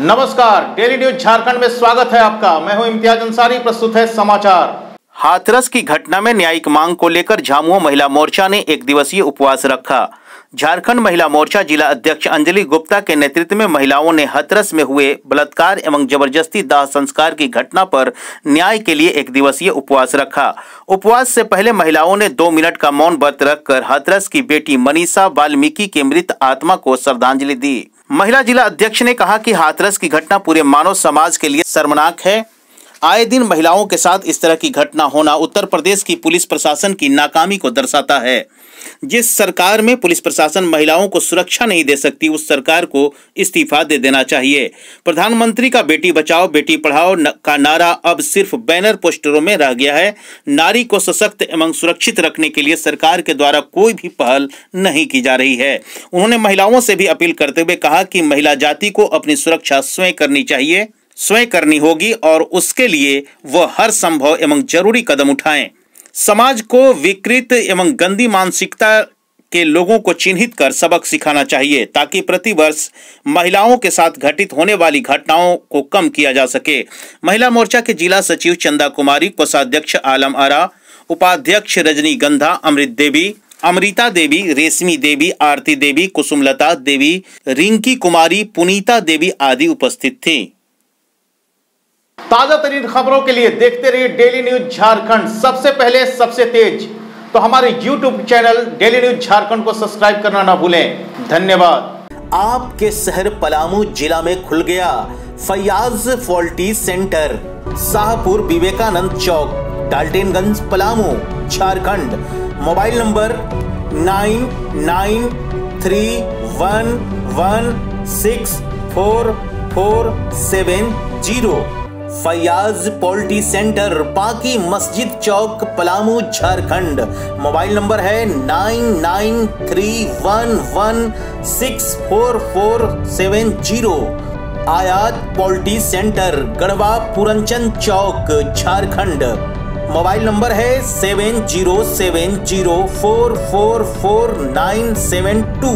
नमस्कार daily news Jharkhand में स्वागत है आपका। मैं हूँ इम्तियाज़ अंसारी, प्रस्तुत है समाचार। हाथरस की घटना में न्यायिक मांग को लेकर झामुआ महिला मोर्चा ने एक दिवसीय उपवास रखा। झारखंड महिला मोर्चा जिला अध्यक्ष अंजलि गुप्ता के नेतृत्व में महिलाओं ने हाथरस में हुए बलात्कार एवं ज़बरदस्ती दाह संस्कार की घटना पर न्याय के लिए एक दिवसीय उपवास रखा। उपवास से पहले महिलाओं ने दो मिनट का मौन व्रत रखकर हाथरस की बेटी मनीषा वाल्मीकि की मृत आत्मा को श्रद्धांजलि दी। महिला जिला अध्यक्ष ने कहा कि हाथरस की घटना पूरे मानव समाज के लिए शर्मनाक है। आए दिन महिलाओं के साथ इस तरह की घटना होना उत्तर प्रदेश की पुलिस प्रशासन की नाकामी को दर्शाता है। जिस सरकार में पुलिस प्रशासन महिलाओं को सुरक्षा नहीं दे सकती, उस सरकार को इस्तीफा दे देना चाहिए। प्रधानमंत्री का बेटी बचाओ, बेटी पढ़ाओ का नारा अब सिर्फ़ बैनर पोस्टरों में रह गया है। नारी को सशक्त एवं सुरक्षित रखने के लिए सरकार के द्वारा कोई भी पहल नहीं की जा रही है। उन्होंने महिलाओं से भी अपील करते हुए कहा कि महिला जाति को अपनी सुरक्षा स्वयं करनी चाहिए, स्वयं करनी होगी और उसके लिए वह हर संभव एवं ज़रूरी कदम उठाएँ। समाज को विकृत एवं गंदी मानसिकता के लोगों को चिन्हित कर सबक सिखाना चाहिए, ताकि प्रतिवर्ष महिलाओं के साथ घटित होने वाली घटनाओं को कम किया जा सके। महिला मोर्चा के जिला सचिव चंदा कुमारी, कोषाध्यक्ष आलम आरा, उपाध्यक्ष रजनी गंधा, अमृत देवी, अमृता देवी, रेशमी देवी, आरती देवी, कुसुमलता देवी, रिंकी कुमारी, पुनीता देवी आदि उपस्थित थी। ताज़ा तरीन खबरों के लिए देखते रहिए डेली न्यूज़ झारखंड। सबसे पहले, सबसे तेज। तो हमारे YouTube channel daily news Jharkhand को सब्सक्राइब करना ना भूलें। धन्यवाद। आपके शहर पलामू जिला में खुल गया Fayaz poultry center. Shahpur Vivekanand Chowk, Daltonganj Palamu, Jharkhand. Mobile number nine nine three one one six four four seven zero. Fayaz poultry center, बाकी मस्जिद चौक, पलामू, झारखंड। मोबाइल नंबर है nine nine three one one six four four seven zero. Ayat poultry center, Garhwa Puranchand Chowk, Jharkhand. Mobile number है seven zero seven zero four four four nine seven two.